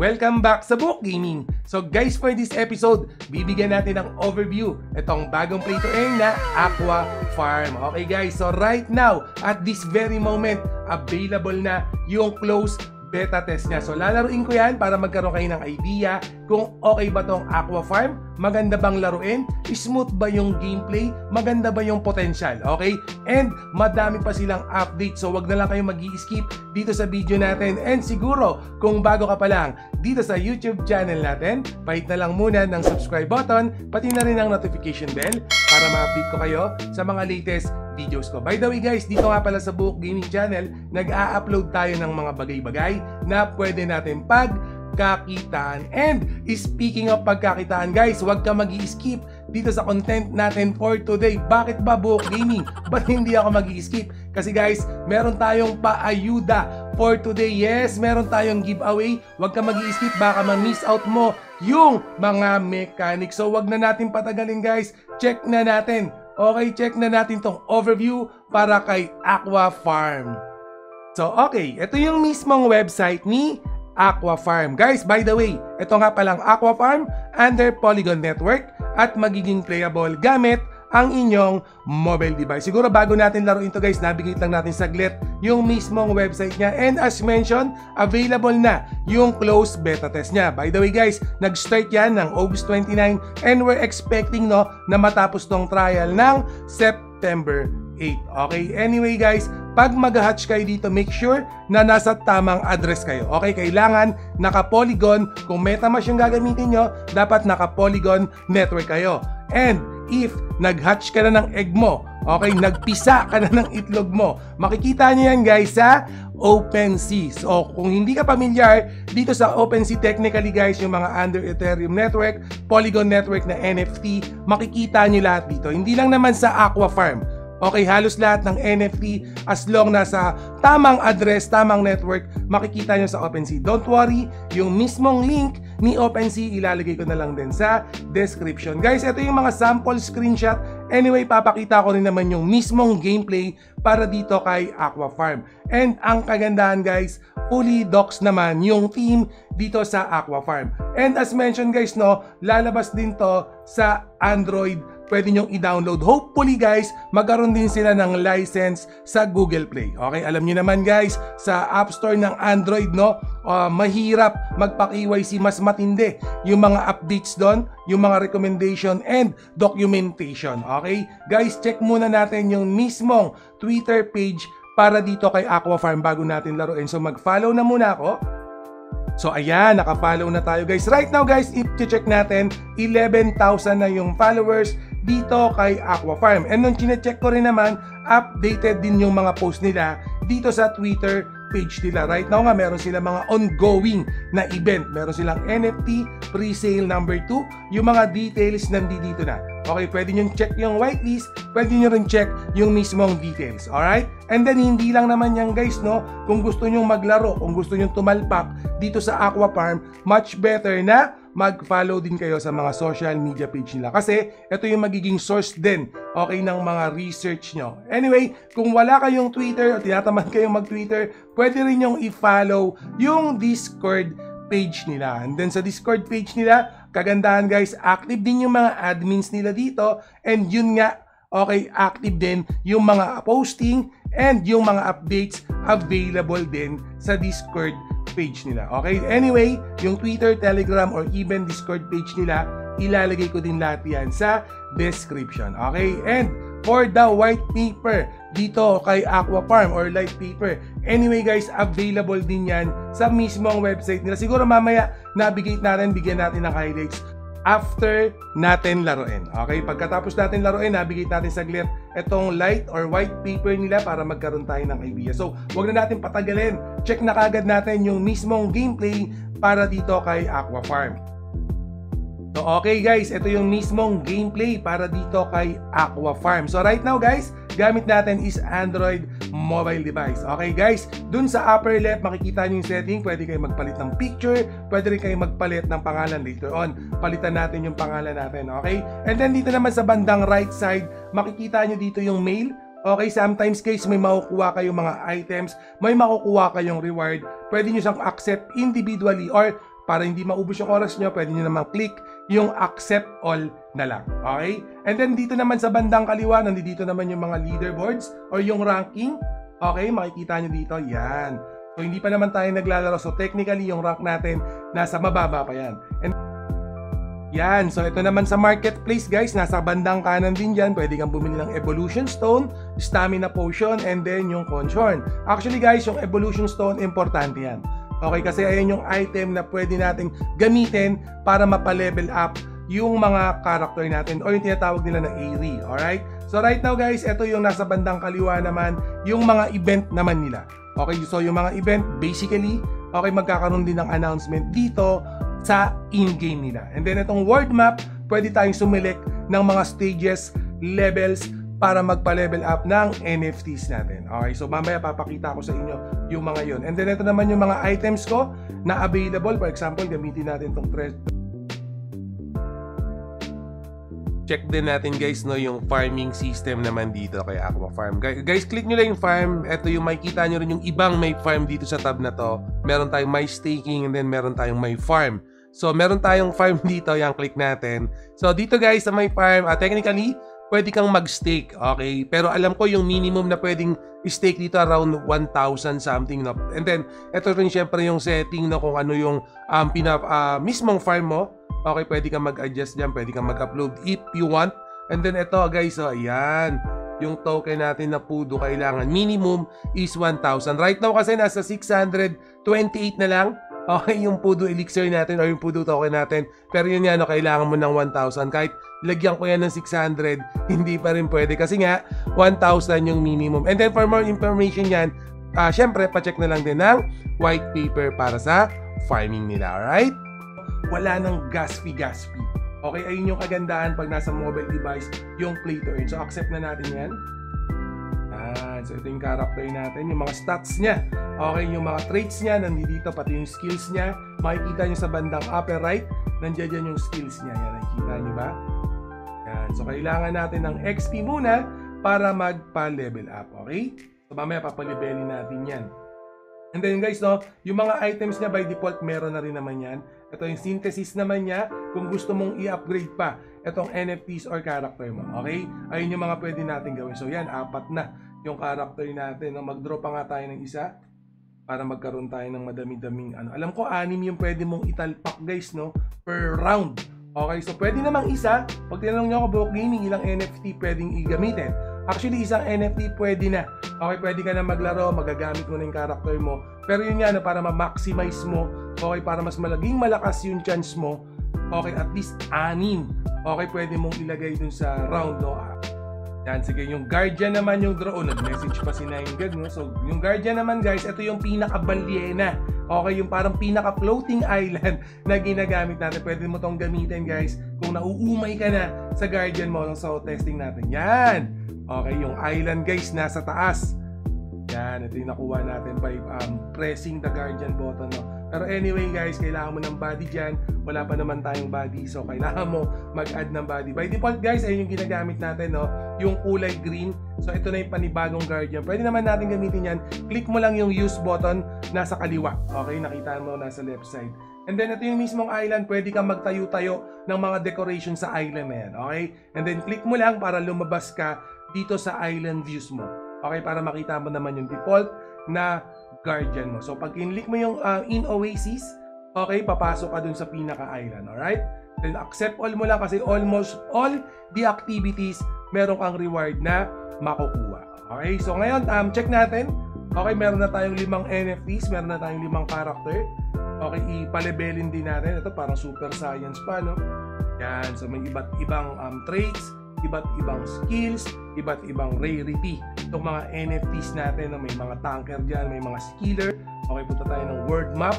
Welcome back sa Book Gaming! So guys, for this episode, bibigyan natin ng overview itong bagong play to earn na Aqua Farm. Okay guys, so right now, at this very moment, available na yung close beta test niya. So lalaruin ko yan para magkaroon kayo ng idea kung okay ba tong Aqua Farm, maganda bang laruin, smooth ba yung gameplay, maganda ba yung potential, okay? And madami pa silang update so wag na lang kayo mag skip dito sa video natin. And siguro, kung bago ka pa lang dito sa YouTube channel natin, pahit na lang muna ng subscribe button, pati na rin ang notification bell para ma-update ko kayo sa mga latest videos ko. By the way guys, dito nga pala sa Book Gaming Channel, nag-a-upload tayo ng mga bagay-bagay na pwede natin pagkakitaan. And speaking of pagkakitaan guys, huwag ka mag skip dito sa content natin for today. Bakit ba Book Gaming? Ba't hindi ako mag skip Kasi guys, meron tayong paayuda for today. Yes, meron tayong giveaway. Huwag ka mag skip baka ma-miss out mo yung mga mechanics. So wag na natin patagalin guys. Check na natin Okay, check na natin tong overview para kay Aqua Farm. So, okay, ito yung mismong website ni Aqua Farm. Guys, by the way, ito nga palang Aqua Farm under Polygon Network at magiging playable gamit ang inyong mobile device. Siguro bago natin laruin to guys, nabigay lang natin saglit yung mismong website niya. And as mentioned, available na yung closed beta test niya. By the way guys, nag-start yan ng August 29 and we're expecting no na matapos tong trial ng September 8. Okay? Anyway guys, pag mag-hatch kayo dito, make sure na nasa tamang address kayo. Okay? Kailangan naka-polygon. Kung MetaMask yung gagamitin nyo, dapat naka-polygon network kayo. And if nag-hatch ka na ng egg mo, okay, nagpisa ka na ng itlog mo, makikita nyo yan guys sa OpenSea. So, kung hindi ka familiar dito sa OpenSea, technically guys, yung mga under Ethereum network, Polygon network na NFT, makikita nyo lahat dito. Hindi lang naman sa Aqua Farm. Okay, halos lahat ng NFT as long na sa tamang address, tamang network, makikita nyo sa OpenSea. Don't worry, yung mismong link ni OpenSea ilalagay ko na lang din sa description. Guys, ito yung mga sample screenshot. Anyway, papakita ko rin naman yung mismong gameplay para dito kay Aqua Farm. And ang kagandahan guys, fully docs naman yung team dito sa Aqua Farm. And as mentioned guys, no, lalabas din to sa Android pwede nyong i-download. Hopefully guys, magkaroon din sila ng license sa Google Play. Okay, alam niyo naman guys, sa App Store ng Android, no, uh, mahirap magpa-KYC, mas matindi yung mga updates doon, yung mga recommendation and documentation. Okay, guys, check muna natin yung mismong Twitter page para dito kay Aqua Farm bago natin laruin. So mag-follow na muna ako. So ayan, naka-follow na tayo guys. Right now guys, i-check natin, 11,000 na yung followers dito kay Aqua Farm. And nung chinecheck ko rin naman, updated din yung mga post nila dito sa Twitter page nila. Right now nga, meron sila mga ongoing na event. Meron silang NFT pre-sale number 2. Yung mga details nandito na. Okay, pwede nyo check yung whitelist, pwede nyo rin check yung mismong details. Alright? And then, hindi lang naman yan guys, no? Kung gusto nyo maglaro, kung gusto nyo tumalpak dito sa Aqua Farm, much better na mag-follow din kayo sa mga social media page nila. Kasi ito yung magiging source din, okay, ng mga research nyo. Anyway, kung wala kayong Twitter o tinatamad kayong mag-Twitter, pwede rin yung i-follow yung Discord page nila. And then sa Discord page nila, kagandahan guys, active din yung mga admins nila dito. And yun nga, okay, active din yung mga posting and yung mga updates available din sa Discord page nila. Okay? Anyway, yung Twitter, Telegram, or even Discord page nila, ilalagay ko din lahat yan sa description. Okay? And for the white paper, dito kay Aqua Farm or light paper. Anyway guys, available din yan sa mismong website nila. Siguro mamaya nabigate natin, bigyan natin ng highlights after natin laruin. Okay, pagkatapos natin laruin, nabigay natin saglit itong light or white paper nila para magkaroon tayo ng idea. So, wag na natin patagalin. Check na kagad natin yung mismong gameplay para dito kay Aqua Farm. So, okay guys, ito yung mismong gameplay para dito kay Aqua Farm. So, right now guys, gamit natin is Android mobile device. Okay guys, dun sa upper left makikita nyo yung setting, pwede kayo magpalit ng picture, pwede rin kayo magpalit ng pangalan later on. Palitan natin yung pangalan natin, okay? And then dito naman sa bandang right side, makikita nyo dito yung mail, Okay, sometimes guys may makukuha kayong mga items, may makukuha kayong reward. Pwede nyo siyang accept individually or para hindi maubos yung oras nyo, pwede nyo naman click yung accept all na lang. Okay? And then dito naman sa bandang kaliwa, nandito naman yung mga leaderboards or yung ranking. Okay, makikita nyo dito. Yan. So hindi pa naman tayo naglalaro. So technically yung rank natin nasa mababa pa yan. And yan, so ito naman sa marketplace guys, nasa bandang kanan din dyan, pwede kang bumili ng Evolution Stone, Stamina Potion, and then yung Conchorn. Actually guys, yung Evolution Stone, importante yan. Okay, kasi ayan yung item na pwede nating gamitin para mapa-level up yung mga character natin o yung tinatawag nila na ARI. Alright? So right now guys, ito yung nasa bandang kaliwa naman, yung mga event naman nila. Okay, so yung mga event, basically, okay, magkakaroon din ng announcement dito sa in-game nila. And then itong world map, pwede tayong sumilect ng mga stages, levels, para magpa-level up ng NFTs natin. Okay, so mamaya papakita ko sa inyo yung mga yon. And then ito naman yung mga items ko na available. For example, gamitin natin itong check din natin guys no yung farming system naman dito kay Aqua Farm. Guys, click nyo lang yung farm. Ito yung makikita nyo rin yung ibang may farm dito sa tab na to. Meron tayong my staking and then meron tayong my farm. So, meron tayong farm dito. Yung click natin. So, dito guys sa my farm, uh, technically, pwede kang mag-stake. Okay? Pero alam ko yung minimum na pwedeng stake dito around 1,000 something. No? And then, ito rin syempre yung setting no, kung ano yung um, pina, uh, mismong farm mo Okay, pwede kang mag-adjust dyan, pwede kang mag-upload if you want. And then ito guys, so ayan, yung token natin na Pudo kailangan minimum is 1,000. Right now kasi nasa 628 na lang. Okay, yung Pudo Elixir natin or yung Pudo token natin. Pero yun yan, no, kailangan mo ng 1,000. Kahit lagyan ko yan ng 600, hindi pa rin pwede. Kasi nga, 1,000 yung minimum. And then for more information yan, uh, syempre, pacheck na lang din ng white paper para sa farming nila. Alright? Wala nang gas fee gas fee. Okay, ayun yung kagandahan pag nasa mobile device, yung play to earn. So, accept na natin yan. Yan. So, ito yung character natin, yung mga stats niya. Okay, yung mga traits niya, nandito, pati yung skills niya. Makikita niyo sa bandang upper right, nandiyan dyan yung skills niya. Yan, nakikita niyo ba? Yan. So, kailangan natin ng XP muna para magpa-level up. Okay? So, mamaya papalibelin natin yan. And then guys, no, yung mga items niya by default meron na rin naman yan. Ito yung synthesis naman niya kung gusto mong i-upgrade pa itong NFTs or character mo. Okay? Ayun yung mga pwede natin gawin. So yan, apat na yung character natin. No? Mag-draw pa nga tayo ng isa para magkaroon tayo ng madami-daming ano. Alam ko, anim yung pwede mong italpak guys, no? Per round. Okay, so pwede namang isa. Pag tinanong nyo ako, Broke Gaming, ilang NFT pwedeng igamitin? Actually, isang NFT pwede na. Okay, pwede ka na maglaro, magagamit mo na yung character mo. Pero yun nga, no, para ma-maximize mo, okay, para mas malaging malakas yung chance mo, okay, at least anim. Okay, pwede mong ilagay dun sa round, no? Yan, sige, yung Guardian naman yung draw. Oh, nag-message pa si Naingad, no? So, yung Guardian naman, guys, ito yung pinaka-balyena. Okay, yung parang pinaka-floating island na ginagamit natin. Pwede mo tong gamitin, guys, kung nauumay ka na sa Guardian mo. So, testing natin. Yan! Okay, yung island guys nasa taas. Yan, ito yung nakuha natin by um, pressing the guardian button. No? Pero anyway guys, kailangan mo ng body dyan. Wala pa naman tayong body, so kailangan mo mag-add ng body. By default guys, ayun yung ginagamit natin, no? yung kulay green. So ito na yung panibagong guardian. Pwede naman natin gamitin yan. Click mo lang yung use button nasa kaliwa. Okay, nakita mo nasa left side. And then ito yung mismong island, pwede kang magtayo-tayo ng mga decoration sa island na yan. Okay? And then click mo lang para lumabas ka dito sa island views mo. Okay, para makita mo naman yung default na guardian mo. So, pag kinlik mo yung uh, in Oasis, okay, papasok ka dun sa pinaka-island. Alright? Then, accept all mo lang kasi almost all the activities meron kang reward na makukuha. Okay, so ngayon, um, check natin. Okay, meron na tayong limang NFTs, meron na tayong limang character. Okay, ipalebelin din natin. Ito parang super science pa, no? Yan, so may iba't ibang um, traits, iba't ibang skills, iba't ibang rarity. Itong mga NFTs natin, may mga tanker dyan, may mga skiller. Okay, punta tayo ng world map.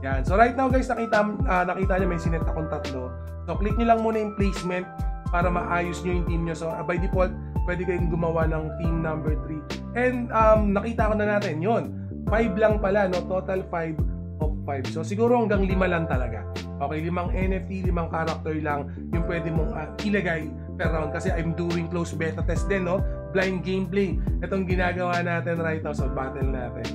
Yan. So right now guys, nakita, uh, nakita nyo may sinet akong tatlo. So click nyo lang muna yung placement para maayos nyo yung team nyo. So uh, by default, pwede kayong gumawa ng team number 3. And um, nakita ko na natin yon 5 lang pala, no? total 5 of 5. So siguro hanggang 5 lang talaga. Okay, limang NFT, limang character lang yung pwede mong uh, ilagay per round kasi I'm doing close beta test din, no? Blind gameplay. Itong ginagawa natin right now sa battle natin.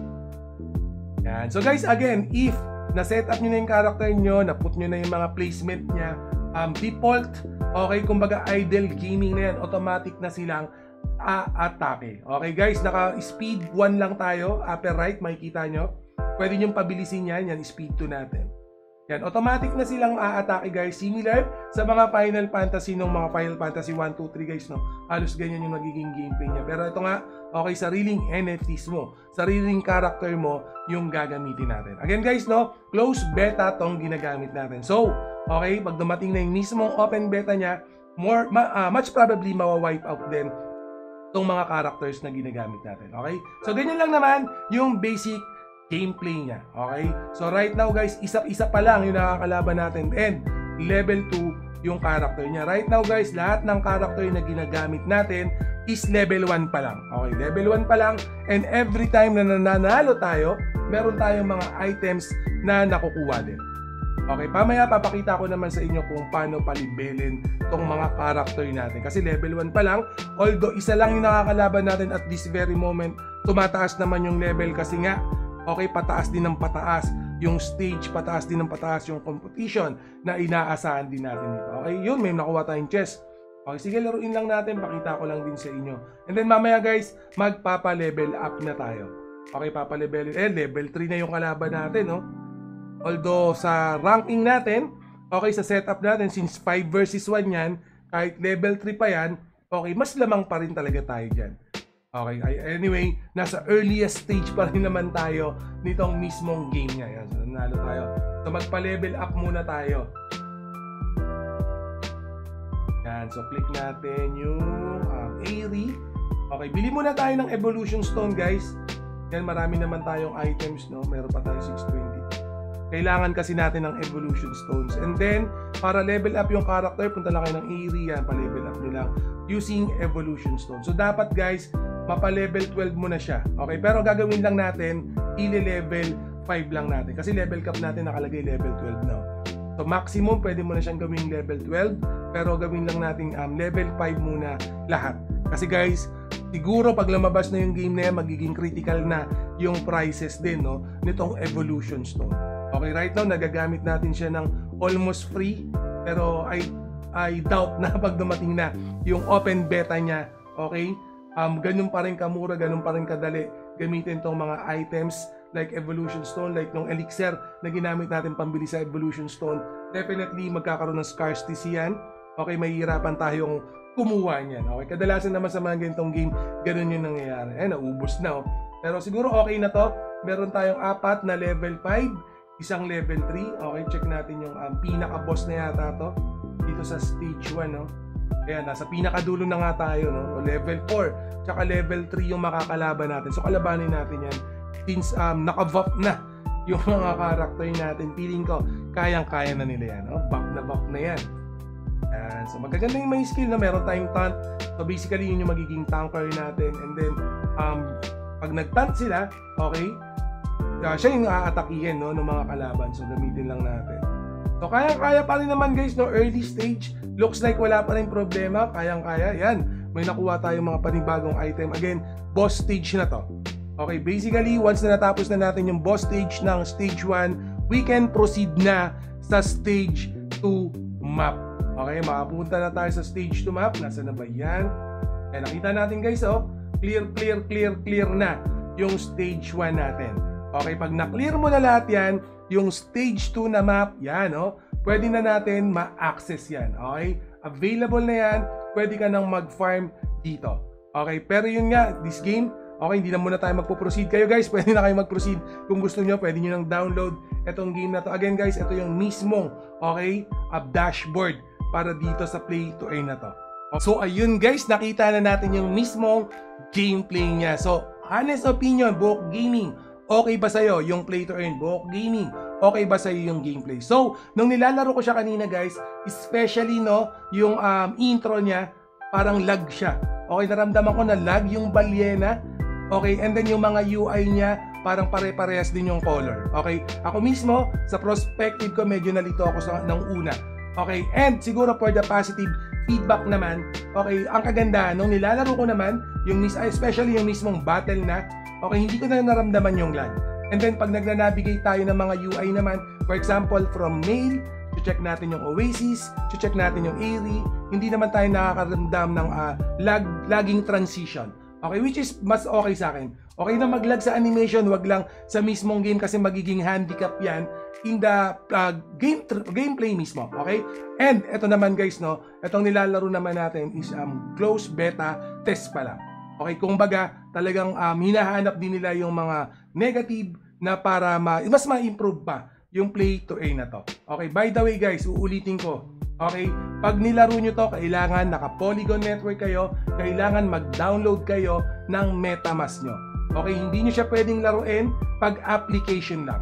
Yan. So guys, again, if na-set up nyo na yung character nyo, na-put nyo na yung mga placement niya, um, default, okay, kumbaga idle gaming na yan, automatic na silang a-atake. Okay guys, naka-speed 1 lang tayo, upper right, makikita nyo. Pwede nyo pabilisin yan, yan, speed 2 natin. Yan, automatic na silang a-atake guys. Similar sa mga Final Fantasy nung mga Final Fantasy 1, 2, 3 guys, no? Halos ganyan yung magiging gameplay niya. Pero ito nga, okay, sariling NFTs mo, sariling character mo yung gagamitin natin. Again guys, no? Close beta tong ginagamit natin. So, okay, pag dumating na yung mismong open beta niya, more, ma, uh, much probably mawa-wipe out din tong mga characters na ginagamit natin. Okay? So, ganyan lang naman yung basic gameplay niya. Okay? So right now guys, isa-isa pa lang yung nakakalaban natin and level 2 yung character niya. Right now guys, lahat ng character na ginagamit natin is level 1 pa lang. Okay, level 1 pa lang and every time na nananalo tayo, meron tayong mga items na nakukuha din. Okay, pamaya papakita ko naman sa inyo kung paano palibelin tong mga character natin. Kasi level 1 pa lang, although isa lang yung nakakalaban natin at this very moment, tumataas naman yung level kasi nga Okay, pataas din ng pataas yung stage, pataas din ng pataas yung competition na inaasahan din natin dito. Okay, yun, may nakuha tayong chess. Okay, sige, laruin lang natin, pakita ko lang din sa inyo. And then mamaya guys, magpapa-level up na tayo. Okay, papa-level, eh, level 3 na yung kalaban natin, no? Although sa ranking natin, okay, sa setup natin, since 5 versus 1 yan, kahit level 3 pa yan, okay, mas lamang pa rin talaga tayo dyan. Okay, anyway, nasa earliest stage pa rin naman tayo nitong mismong game niya. Yan, so nanalo tayo. So magpa-level up muna tayo. Yan, so click natin yung um, Airy. Okay, bili muna tayo ng Evolution Stone guys. Yan, marami naman tayong items, no? Meron pa tayo 620. Kailangan kasi natin ng Evolution Stones. And then, para level up yung character, punta lang kayo ng Airy, yan, pa-level up nyo lang using Evolution Stone. So, dapat guys, mapa-level 12 mo na siya. Okay, pero gagawin lang natin, ile-level 5 lang natin. Kasi level cap natin nakalagay level 12 na. So maximum pwede mo na siyang gawing level 12 pero gawin lang natin um, level 5 muna lahat. Kasi guys, siguro pag lumabas na yung game na yan, magiging critical na yung prices din no nitong Evolution Stone. Okay, right now nagagamit natin siya ng almost free pero I I doubt na pag dumating na yung open beta niya, okay? Um, ganun pa rin kamura, ganun pa rin kadali gamitin tong mga items like Evolution Stone, like nung Elixir na ginamit natin pambili sa Evolution Stone. Definitely magkakaroon ng scarcity yan. Okay, mahihirapan tayong kumuha niyan. Okay, kadalasan naman sa mga ganitong game, ganun yung nangyayari. Eh, naubos na. Oh. Pero siguro okay na to. Meron tayong apat na level 5, isang level 3. Okay, check natin yung um, pinaka-boss na yata to. Dito sa stage 1, no? Ayan, nasa pinakadulo na nga tayo, no? O level 4, tsaka level 3 yung makakalaban natin. So, kalabanin natin yan. Since um, naka-buff na yung mga character natin, feeling ko, kayang-kaya na nila yan. No? Buff na buff na yan. Ayan. So, magaganda yung may skill na meron tayong taunt. So, basically, yun yung magiging tanker natin. And then, um, pag nag-taunt sila, okay, uh, siya yung aatakihin no, ng mga kalaban. So, gamitin lang natin. So, kaya-kaya pa rin naman guys, no, early stage Looks like wala pa rin problema, kayang-kaya. Yan, may nakuha tayong mga panibagong item. Again, boss stage na to. Okay, basically, once na natapos na natin yung boss stage ng stage 1, we can proceed na sa stage 2 map. Okay, makapunta na tayo sa stage 2 map. Nasa na ba yan? Eh, nakita natin guys, oh. Clear, clear, clear, clear na yung stage 1 natin. Okay, pag na-clear mo na lahat yan, yung stage 2 na map, yan, oh pwede na natin ma-access yan. Okay? Available na yan. Pwede ka nang mag-farm dito. Okay? Pero yun nga, this game, okay, hindi na muna tayo magpo-proceed. Kayo guys, pwede na kayo mag-proceed. Kung gusto nyo, pwede nyo nang download itong game na to. Again guys, ito yung mismong, okay, a dashboard para dito sa play to earn na to. So ayun guys, nakita na natin yung mismong gameplay niya. So, honest opinion, Book Gaming, okay ba sa'yo yung play to earn? Book Gaming, okay ba sa iyo yung gameplay. So, nung nilalaro ko siya kanina guys, especially no, yung um, intro niya, parang lag siya. Okay, naramdaman ko na lag yung balyena. Okay, and then yung mga UI niya, parang pare-parehas din yung color. Okay, ako mismo, sa perspective ko, medyo nalito ako sa, ng una. Okay, and siguro for the positive feedback naman, okay, ang kagandahan, nung nilalaro ko naman, yung especially yung mismong battle na, okay, hindi ko na naramdaman yung lag. And then pag nagna-navigate tayo ng mga UI naman, for example, from mail, check natin yung Oasis, check natin yung Airy, hindi naman tayo nakakaramdam ng uh, lag, lagging transition. Okay, which is mas okay sa akin. Okay na mag-lag sa animation, wag lang sa mismong game kasi magiging handicap yan in the uh, game gameplay mismo. Okay? And ito naman guys, no, itong nilalaro naman natin is um, close beta test pa lang. Okay, kung baga, talagang um, hinahanap din nila yung mga negative na para ma mas ma-improve pa yung play to earn na to. Okay, by the way guys, uulitin ko. Okay, pag nilaro nyo to, kailangan naka-Polygon network kayo, kailangan mag-download kayo ng MetaMask nyo. Okay, hindi nyo siya pwedeng laruin pag application lang.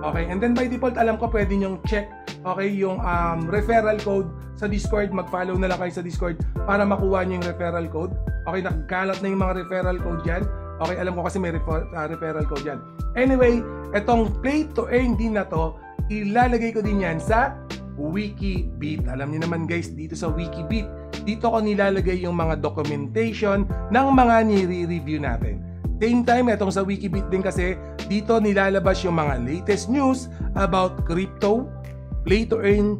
Okay, and then by default, alam ko pwede nyong check okay, yung um, referral code sa Discord. Mag-follow na lang kayo sa Discord para makuha nyo yung referral code. Okay, nakakalat na yung mga referral code dyan. Okay, alam ko kasi may refer, uh, referral code dyan. Anyway, etong play to earn din na to, ilalagay ko din yan sa Wikibit. Alam niyo naman guys, dito sa Wikibit, dito ko nilalagay yung mga documentation ng mga nire-review natin. Same time, itong sa Wikibit din kasi, dito nilalabas yung mga latest news about crypto, play to earn,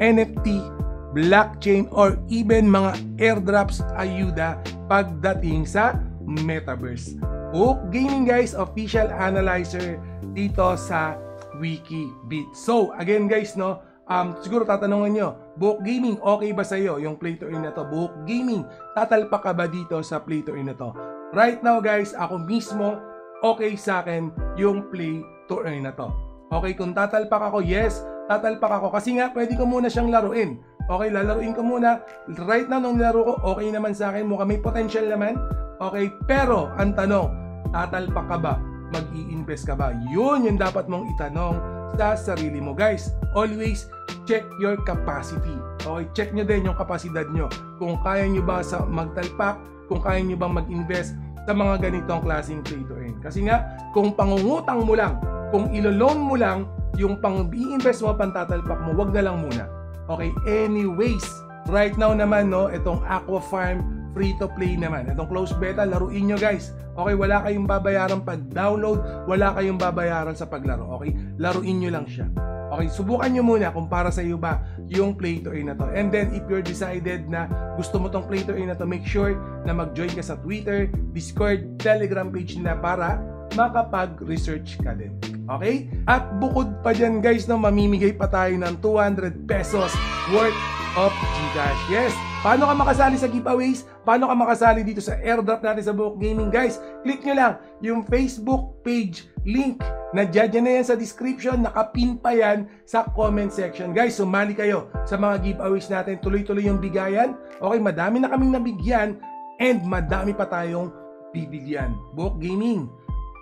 NFT, blockchain, or even mga airdrops ayuda pagdating sa Metaverse. Book Gaming guys, official analyzer dito sa Wikibit. So, again guys, no, um, siguro tatanungin nyo, Book Gaming, okay ba sa'yo yung play to earn na to? Book Gaming, tatalpa ka ba dito sa play to earn na to? Right now guys, ako mismo, okay sa akin yung play to earn na to. Okay, kung tatalpak ako, yes, tatalpak ako. Kasi nga, pwede ko muna siyang laruin. Okay, lalaruin ko muna. Right now, nung laro ko, okay naman sa akin. Mukhang may potential naman. Okay, pero ang tanong, tatalpak ka ba? mag invest ka ba? Yun yung dapat mong itanong sa sarili mo. Guys, always check your capacity. Okay, check nyo din yung kapasidad nyo. Kung kaya nyo ba sa magtalpak, kung kaya nyo bang mag-invest sa mga ganitong klaseng play to. Kasi nga, kung pangungutang mo lang, kung ilo-loan mo lang, yung pang i-invest mo, pantatalpak mo, wag na lang muna. Okay, anyways, right now naman, no, itong Aqua Farm free to play naman. Itong closed beta, laruin nyo guys. Okay, wala kayong babayaran pag download, wala kayong babayaran sa paglaro. Okay, laruin nyo lang siya. Okay, subukan nyo muna kung para sa iyo ba yung play to earn na to. And then if you're decided na gusto mo tong play to earn na to, make sure na mag-join ka sa Twitter, Discord, Telegram page na para makapag-research ka din. Okay? At bukod pa dyan guys, no, mamimigay pa tayo ng 200 pesos worth of Gcash. Yes, Paano ka makasali sa giveaways? Paano ka makasali dito sa airdrop natin sa Book Gaming? Guys, click nyo lang yung Facebook page link na dyan na yan sa description. Nakapin pa yan sa comment section. Guys, sumali kayo sa mga giveaways natin. Tuloy-tuloy yung bigayan. Okay, madami na kaming nabigyan and madami pa tayong bibigyan. Book Gaming,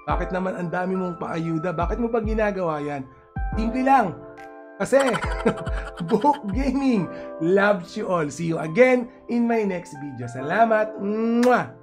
bakit naman ang dami mong paayuda? Bakit mo pa ginagawa yan? Simple lang kasi, Book Gaming loves you all. See you again in my next video. Salamat! Mwah!